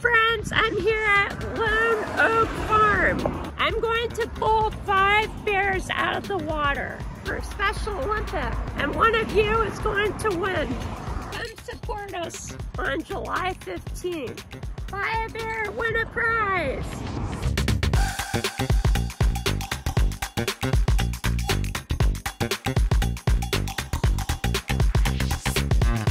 Friends, I'm here at Lone Oak Farm. I'm going to pull five bears out of the water for Special Olympic, and one of you is going to win. Come support us on July 15th. Buy a bear, win a prize.